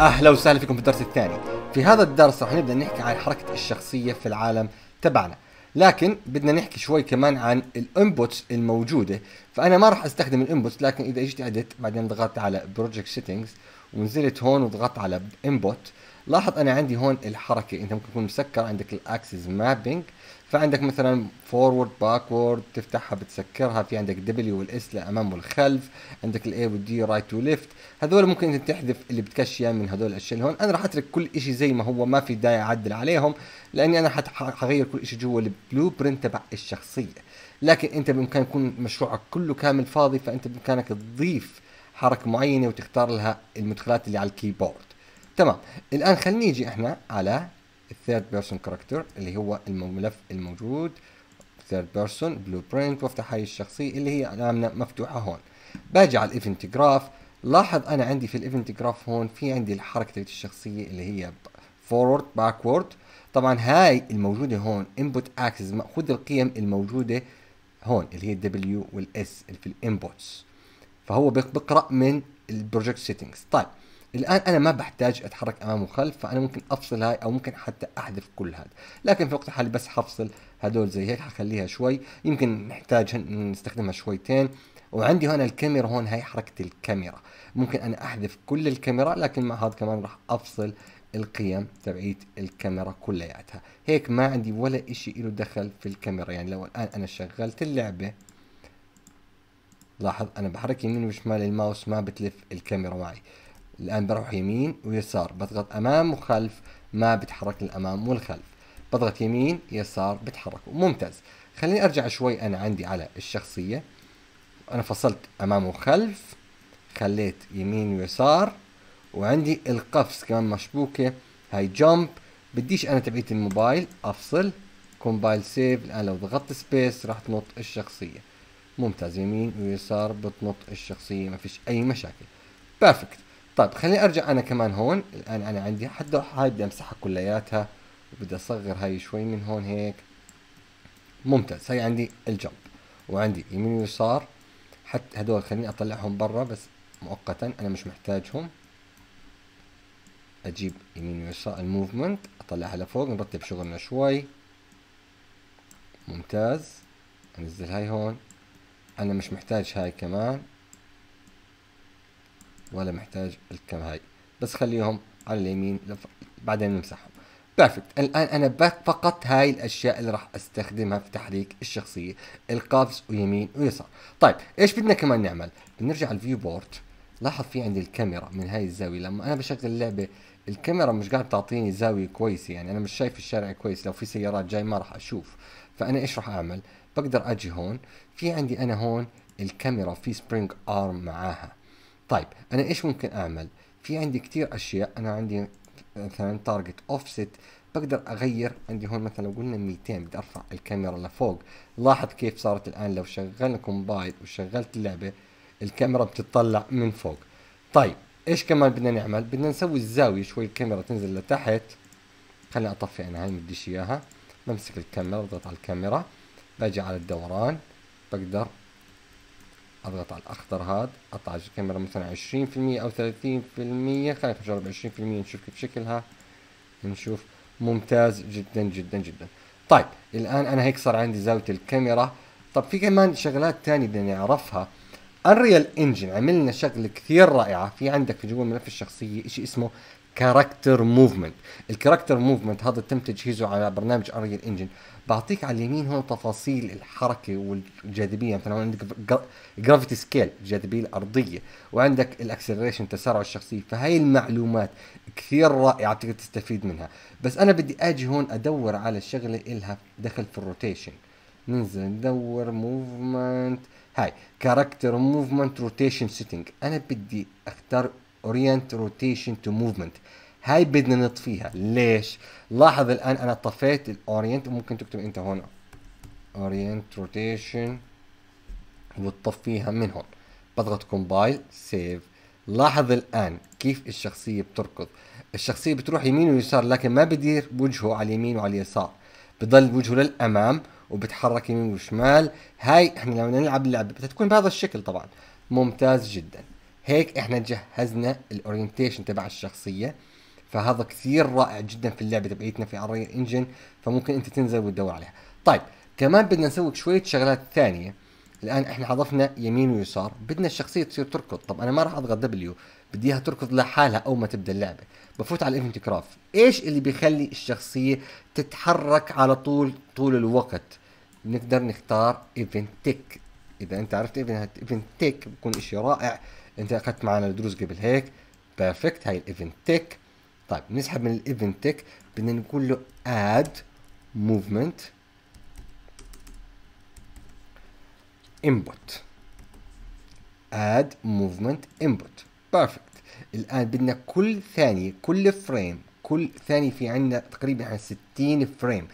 أهلا وسهلا فيكم في الدرس الثاني. في هذا الدرس راح نبدأ نحكي عن حركة الشخصية في العالم تبعنا. لكن بدنا نحكي شوي كمان عن ال inputs الموجودة. فأنا ما راح أستخدم ال inputs لكن إذا اجيت edit بعدين ضغطت على project settings ونزلت هون وضغطت على input لاحظ أنا عندي هون الحركة. أنت ممكن تكون مسكر عندك ال axis mapping فعندك مثلا forward backward تفتحها بتسكرها. في عندك W وال S لأمام والخلف. عندك ال A وال D right و left هذول ممكن أنت تحذف اللي بدكش اياه من هذول الأشياء اللي هون. أنا راح أترك كل شيء زي ما هو. ما في داعي أعدل عليهم. لأني أنا حغير كل شيء جوا ال blueprint تبع الشخصية. لكن أنت بامكان يكون مشروعك كله كامل فاضي. فأنت بإمكانك تضيف حركة معينة وتختار لها المدخلات اللي على الكيبورد. تمام. الآن خلينا نيجي إحنا على ال third person character اللي هو الملف الموجود. Third Person Blueprint وأفتح هاي الشخصية اللي هي أمامنا مفتوحة هون. باجي على ال Event Graph لاحظ أنا عندي في ال Event Graph هون في عندي الحركة الشخصية اللي هي forward backward طبعا هاي الموجودة هون input axis ماخذ القيم الموجودة هون اللي هي ال W وال S في ال inputs فهو بقرا من ال Project Settings طيب الآن أنا ما بحتاج أتحرك أمام وخلف فأنا ممكن أفصل هاي أو ممكن حتى أحذف كل هذا. لكن في الوقت الحالي بس حفصل هدول زي هيك حخليها شوي. يمكن نحتاج نستخدمها شويتين. وعندي هون الكاميرا هون هاي حركة الكاميرا. ممكن أنا أحذف كل الكاميرا لكن مع هذا كمان راح أفصل القيم تبعيت الكاميرا كلياتها. هيك ما عندي ولا إشي له دخل في الكاميرا. يعني لو الآن أنا شغلت اللعبة لاحظ أنا بحرك يمين وشمال الماوس ما بتلف الكاميرا معي. الآن بروح يمين ويسار بضغط أمام وخلف ما بتحرك الأمام والخلف. بضغط يمين يسار بتحركوا ممتاز. خليني أرجع شوي أنا عندي على الشخصية. أنا فصلت أمام وخلف خليت يمين ويسار وعندي القفز كمان مشبوكة. هاي jump بديش أنا تبعيت الموبايل أفصل. Compile Save. الآن لو ضغطت space راح تنط الشخصية. ممتاز يمين ويسار بتنط الشخصية ما فيش أي مشاكل. Perfect طيب خليني أرجع أنا كمان هون. الآن أنا عندي حتى هاي بدي أمسحها كلياتها وبدي أصغر هاي شوي من هون هيك. ممتاز. هاي عندي ال jump وعندي يمين ويسار. حتى هدول خليني أطلعهم برا بس مؤقتا أنا مش محتاجهم. أجيب يمين ويسار ال movement أطلعها لفوق نرتب شغلنا شوي. ممتاز. أنزل هاي هون. أنا مش محتاج هاي كمان ولا محتاج الكم هاي. بس خليهم على اليمين بعدين نمسحهم. Perfect الآن أنا فقط هاي الأشياء اللي راح أستخدمها في تحريك الشخصية القفز ويمين ويسار. طيب إيش بدنا كمان نعمل؟ بنرجع على ال viewport لاحظ في عندي الكاميرا من هاي الزاوية. لما أنا بشغل اللعبة الكاميرا مش قاعد تعطيني زاوية كويسة يعني. أنا مش شايف الشارع كويس. لو في سيارات جاي ما راح أشوف. فأنا إيش راح أعمل؟ بقدر أجي هون. في عندي أنا هون الكاميرا في spring arm معاها. طيب أنا إيش ممكن أعمل؟ في عندي كتير أشياء. أنا عندي مثلا Target Offset بقدر أغير عندي هون مثلا قلنا 200 بدي أرفع الكاميرا لفوق. لاحظ كيف صارت الآن لو شغلنا Compile وشغلت اللعبه الكاميرا بتطلع من فوق. طيب إيش كمان بدنا نعمل؟ بدنا نسوي الزاوية. شوي الكاميرا تنزل لتحت. خليني أطفي أنا هاي مديش إياها. بمسك الكاميرا بضغط على الكاميرا. باجي على الدوران. بقدر أضغط على الأخضر هذا اطلع الكاميرا مثلا 20% أو 30% خلينا نجرب 20% نشوف كيف شكلها نشوف ممتاز جدا جدا جدا. طيب الآن أنا هيك صار عندي زاوية الكاميرا. طب في كمان شغلات ثانية بدنا نعرفها. Unreal Engine عمل لنا شغله كثير رائعه في عندك في جوا ملف الشخصية شيء اسمه Character Movement ال Character Movement هذا تم تجهيزه على برنامج Unreal Engine بعطيك على اليمين هون تفاصيل الحركة والجاذبية. مثلا عندك Gravity Scale الجاذبية الأرضية. وعندك ال Acceleration تسارع الشخصيه فهي المعلومات كثير رائعة بتقدر تستفيد منها. بس أنا بدي آجي هون أدور على الشغله إلها دخل في ال rotation ننزل ندور movement هاي Character Movement Rotation Settings أنا بدي أختار Orient Rotation to Movement هاي بدنا نطفيها ليش؟ لاحظ الآن أنا طفيت ال Orient ممكن تكتب أنت هون. Orient Rotation وتطفيها من هون. بضغط Compile Save لاحظ الآن كيف الشخصية بتركض. الشخصية بتروح يمين ويسار لكن ما بدير وجهه على اليمين وعلى اليسار. بضل وجهه للأمام وبتحرك يمين وشمال. هاي إحنا لما نلعب اللعبه بتكون بهذا الشكل طبعا. ممتاز جدا. هيك إحنا جهزنا ال orientation تبع الشخصية فهذا كثير رائع جدا في اللعبة تبعيتنا في Unreal Engine فممكن أنت تنزل وتدور عليها. طيب كمان بدنا نسوي شوية شغلات ثانية. الآن إحنا حذفنا يمين ويسار بدنا الشخصية تصير تركض. طب أنا ما راح أضغط W بدي إياها تركض لحالها أول ما تبدأ اللعبة. بفوت على ال Event Graph إيش اللي بيخلي الشخصية تتحرك على طول طول الوقت؟ نقدر نختار Event Tick إذا أنت عرفت Event Tick بكون إشي رائع. انت اخذت معنا الدروس قبل هيك. Perfect هاي ال Event Tick طيب نسحب من ال Event Tick بدنا نقول له add movement input. Add movement input. Perfect. الآن بدنا كل ثانية كل frame كل ثانية في عندنا تقريبا 60 frame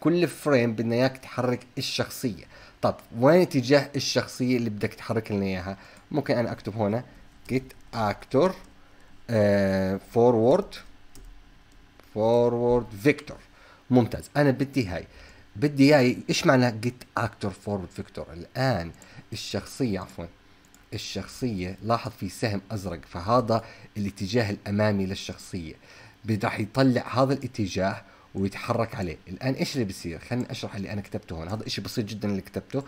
كل frame بدنا إياك تحرك الشخصية. طب وين اتجاه الشخصية اللي بدك تحرك لنا إياها؟ ممكن أنا أكتب هنا actor uh, forward forward vector ممتاز. أنا بدي هاي. بدي اياه إيش معنى Get Actor Forward Vector الآن الشخصية عفوا الشخصية لاحظ في سهم أزرق فهذا الاتجاه الأمامي للشخصية. راح يطلع هذا الاتجاه ويتحرك عليه. الآن إيش اللي بصير خليني أشرح اللي أنا كتبته هون. هذا إشي بسيط جدا اللي كتبته.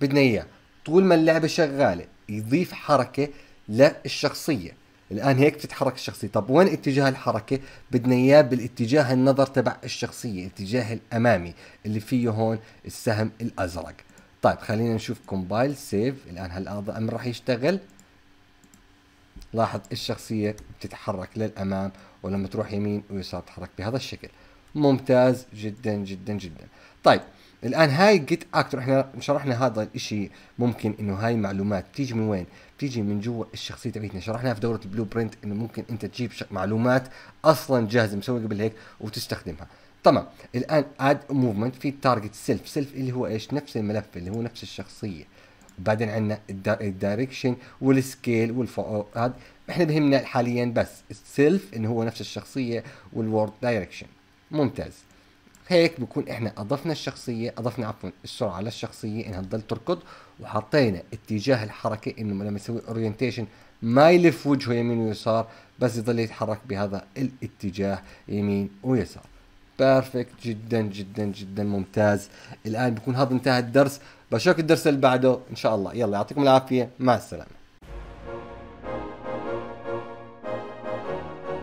بدنا إياه. طول ما اللعبة شغالة يضيف حركة للشخصية. الآن هيك بتتحرك الشخصية. طب وين اتجاه الحركة؟ بدنا إياه بالاتجاه النظر تبع الشخصية الاتجاه الأمامي اللي فيه هون السهم الأزرق. طيب خلينا نشوف كومبايل سيف. الآن هل هذا الامر راح يشتغل؟ لاحظ الشخصية بتتحرك للأمام ولما تروح يمين ويسار تتحرك بهذا الشكل. ممتاز جدا جدا جدا. طيب الآن هاي Get Actor. إحنا شرحنا هذا الإشي ممكن إنه هاي معلومات تيجي من وين؟ تيجي من جوا الشخصية تبعتنا شرحناها في دورة ال Blueprint إنه ممكن أنت تجيب معلومات أصلا جاهزة مسوي قبل هيك وتستخدمها. تمام. الآن Add Movement في target self self اللي هو إيش؟ نفس الملف اللي هو نفس الشخصية. وبعدين عندنا ال direction وال scale value هذا إحنا بهمنا حاليا بس ال self إنه هو نفس الشخصية وال world direction ممتاز. هيك بكون إحنا أضفنا الشخصية أضفنا عفوا السرعة للشخصيه إنها تضل تركض وحطينا اتجاه الحركة إنه لما يسوي orientation ما يلف وجهه يمين ويسار بس يضل يتحرك بهذا الاتجاه يمين ويسار. perfect جدا جدا جدا ممتاز. الآن بكون هذا انتهى الدرس. بشوفك الدرس اللي بعده. إن شاء الله. يلا يعطيكم العافية. مع السلامة.